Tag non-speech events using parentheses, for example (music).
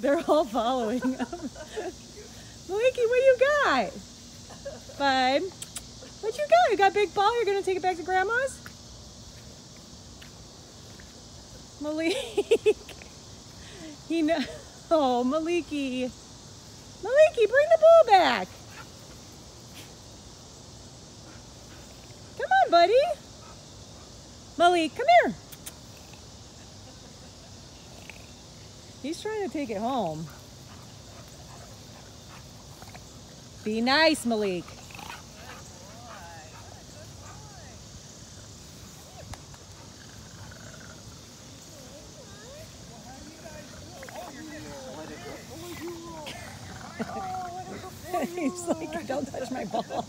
They're all following (laughs) him. Maliki, what do you got? Bud, what you got? You got big ball? You're gonna take it back to grandma's? Malik. (laughs) he know. Oh, Maliki. Maliki, bring the ball back. Come on, buddy. Malik, come here. He's trying to take it home. Be nice, Malik. (laughs) He's like, don't touch my ball.